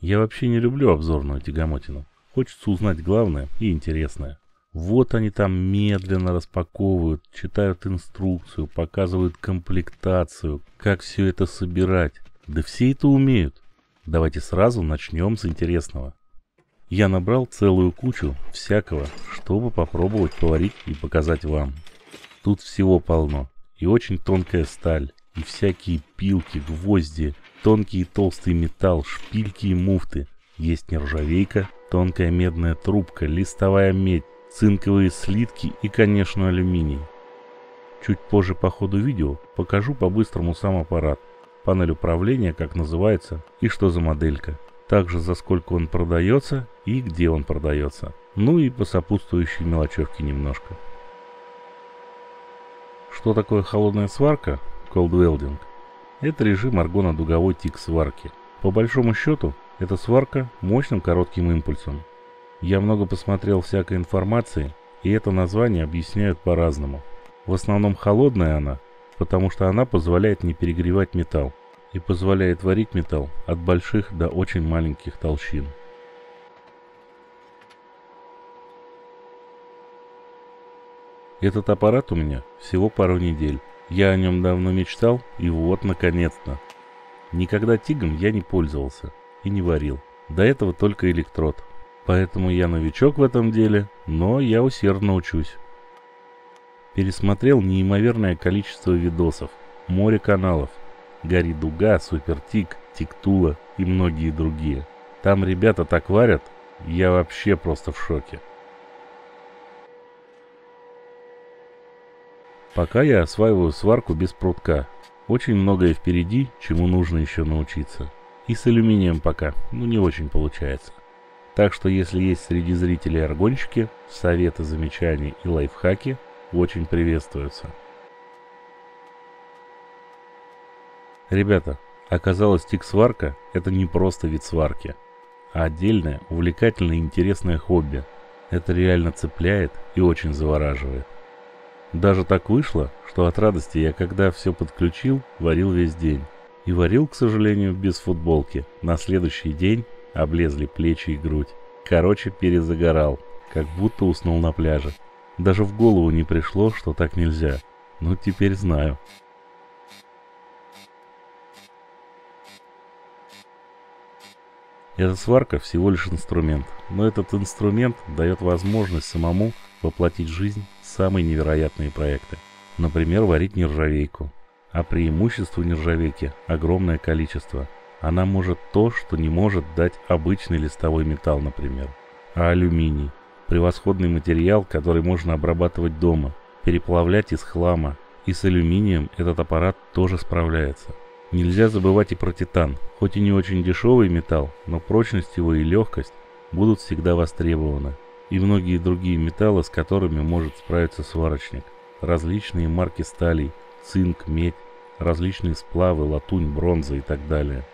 Я вообще не люблю обзорную тягомотину. Хочется узнать главное и интересное. Вот они там медленно распаковывают, читают инструкцию, показывают комплектацию, как все это собирать. Да все это умеют. Давайте сразу начнем с интересного. Я набрал целую кучу всякого, чтобы попробовать поварить и показать вам. Тут всего полно. И очень тонкая сталь, и всякие пилки, гвозди, тонкий и толстый металл, шпильки и муфты. Есть нержавейка, тонкая медная трубка, листовая медь, цинковые слитки и, конечно, алюминий. Чуть позже по ходу видео покажу по-быстрому сам аппарат, панель управления, как называется и что за моделька. Также за сколько он продается и где он продается. Ну и по сопутствующей мелочевке немножко. Что такое холодная сварка? Cold welding. Это режим аргонно-дуговой тик сварки. По большому счету, это сварка мощным коротким импульсом. Я много посмотрел всякой информации, и это название объясняют по-разному. В основном холодная она, потому что она позволяет не перегревать металл и позволяет варить металл от больших до очень маленьких толщин. Этот аппарат у меня всего пару недель. Я о нем давно мечтал, и вот, наконец-то. Никогда тигом я не пользовался и не варил. До этого только электрод. Поэтому я новичок в этом деле, но я усердно учусь. Пересмотрел неимоверное количество видосов, море каналов, Гори Дуга, Супертик, Тиктула и многие другие. Там ребята так варят, я вообще просто в шоке. Пока я осваиваю сварку без прутка. Очень многое впереди, чему нужно еще научиться. И с алюминием пока, ну не очень получается. Так что если есть среди зрителей аргонщики, советы, замечания и лайфхаки очень приветствуются. Ребята, оказалось тик-сварка – это не просто вид сварки, а отдельное, увлекательное и интересное хобби. Это реально цепляет и очень завораживает. Даже так вышло, что от радости я, когда все подключил, варил весь день. И варил, к сожалению, без футболки. На следующий день облезли плечи и грудь. Короче, перезагорал, как будто уснул на пляже. Даже в голову не пришло, что так нельзя. Ну, теперь знаю. Эта сварка всего лишь инструмент, но этот инструмент дает возможность самому воплотить жизнь самые невероятные проекты. Например, варить нержавейку. А преимущество нержавейки огромное количество. Она может то, что не может дать обычный листовой металл, например. А алюминий – превосходный материал, который можно обрабатывать дома, переплавлять из хлама. И с алюминием этот аппарат тоже справляется. Нельзя забывать и про титан. Хоть и не очень дешевый металл, но прочность его и легкость будут всегда востребованы и многие другие металлы, с которыми может справиться сварочник. Различные марки сталей, цинк, медь, различные сплавы, латунь, бронза и так далее.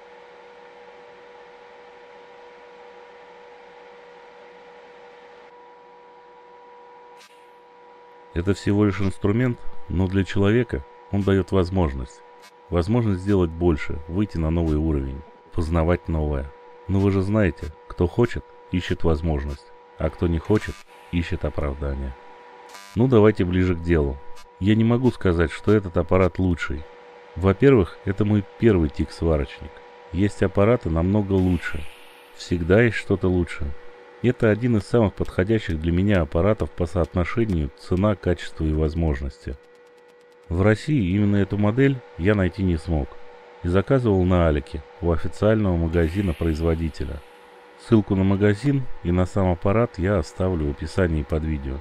Это всего лишь инструмент, но для человека он дает возможность. Возможность сделать больше, выйти на новый уровень, познавать новое. Но вы же знаете, кто хочет, ищет возможность а кто не хочет, ищет оправдания. Ну давайте ближе к делу. Я не могу сказать, что этот аппарат лучший. Во-первых, это мой первый тик-сварочник. Есть аппараты намного лучше. Всегда есть что-то лучше. Это один из самых подходящих для меня аппаратов по соотношению цена, качество и возможности. В России именно эту модель я найти не смог и заказывал на Алике у официального магазина производителя – Ссылку на магазин и на сам аппарат я оставлю в описании под видео.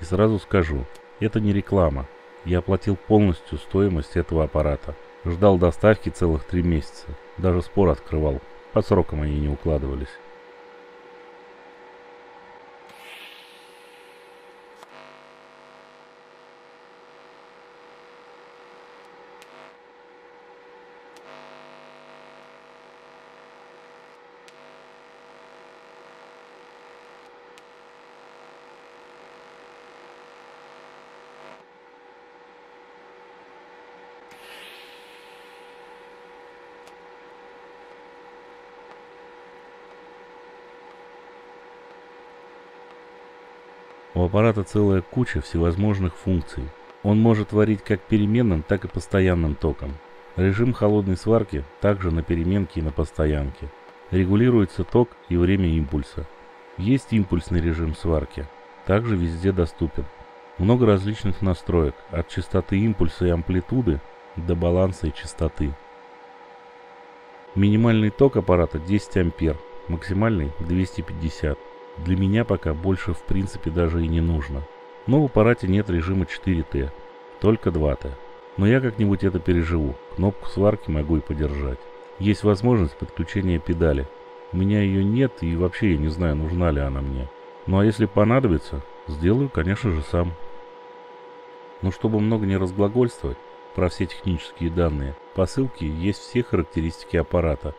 И сразу скажу, это не реклама. Я оплатил полностью стоимость этого аппарата. Ждал доставки целых три месяца. Даже спор открывал. По срокам они не укладывались. У аппарата целая куча всевозможных функций. Он может варить как переменным, так и постоянным током. Режим холодной сварки также на переменке и на постоянке. Регулируется ток и время импульса. Есть импульсный режим сварки. Также везде доступен. Много различных настроек, от частоты импульса и амплитуды до баланса и частоты. Минимальный ток аппарата 10 ампер, максимальный 250. Для меня пока больше в принципе даже и не нужно. Но в аппарате нет режима 4Т, только 2Т. Но я как-нибудь это переживу, кнопку сварки могу и подержать. Есть возможность подключения педали. У меня ее нет и вообще я не знаю, нужна ли она мне. Ну а если понадобится, сделаю, конечно же, сам. Но чтобы много не разглагольствовать про все технические данные, по ссылке есть все характеристики аппарата.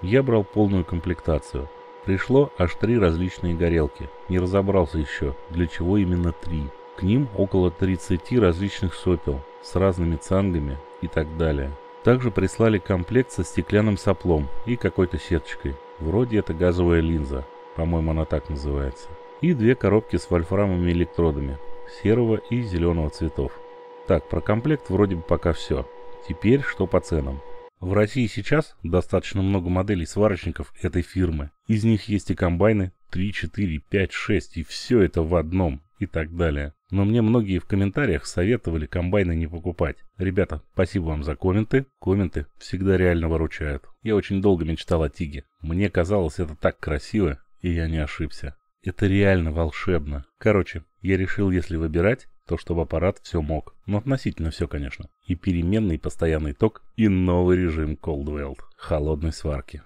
Я брал полную комплектацию. Пришло аж три различные горелки. Не разобрался еще, для чего именно три. К ним около 30 различных сопел с разными цангами и так далее. Также прислали комплект со стеклянным соплом и какой-то сеточкой. Вроде это газовая линза, по-моему она так называется. И две коробки с вольфрамовыми электродами, серого и зеленого цветов. Так, про комплект вроде бы пока все. Теперь что по ценам. В России сейчас достаточно много моделей сварочников этой фирмы. Из них есть и комбайны 3, 4, 5, 6 и все это в одном и так далее. Но мне многие в комментариях советовали комбайны не покупать. Ребята, спасибо вам за комменты. Комменты всегда реально выручают. Я очень долго мечтал о Тиге. Мне казалось это так красиво, и я не ошибся. Это реально волшебно. Короче, я решил, если выбирать, то чтобы аппарат все мог. Ну, относительно все, конечно. И переменный постоянный ток, и новый режим Cold Weld, холодной сварки.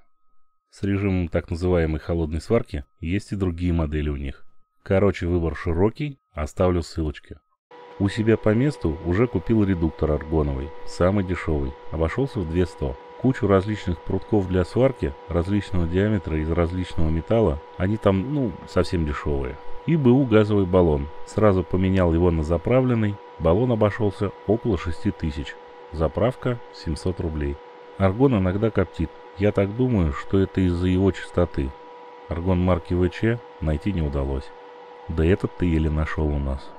С режимом так называемой холодной сварки есть и другие модели у них. Короче, выбор широкий, оставлю ссылочки. У себя по месту уже купил редуктор аргоновый, самый дешевый, обошелся в 200. Кучу различных прутков для сварки, различного диаметра из различного металла, они там, ну, совсем дешевые и БУ газовый баллон. Сразу поменял его на заправленный, баллон обошелся около 6000, заправка 700 рублей. Аргон иногда коптит, я так думаю, что это из-за его частоты. Аргон марки ВЧ найти не удалось. Да этот ты еле нашел у нас.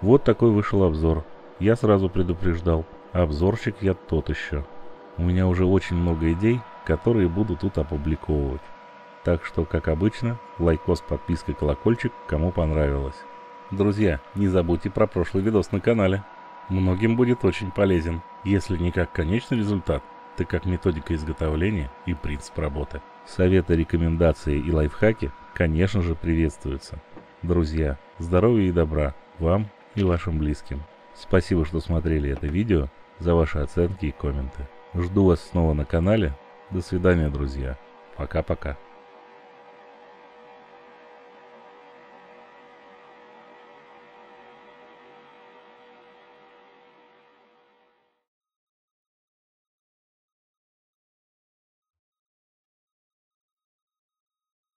Вот такой вышел обзор. Я сразу предупреждал, обзорщик я тот еще. У меня уже очень много идей, которые буду тут опубликовывать. Так что, как обычно, лайкос, подписка, колокольчик, кому понравилось. Друзья, не забудьте про прошлый видос на канале. Многим будет очень полезен, если не как конечный результат, так как методика изготовления и принцип работы. Советы, рекомендации и лайфхаки, конечно же, приветствуются. Друзья, здоровья и добра вам и вашим близким. Спасибо, что смотрели это видео, за ваши оценки и комменты. Жду вас снова на канале. До свидания, друзья. Пока-пока.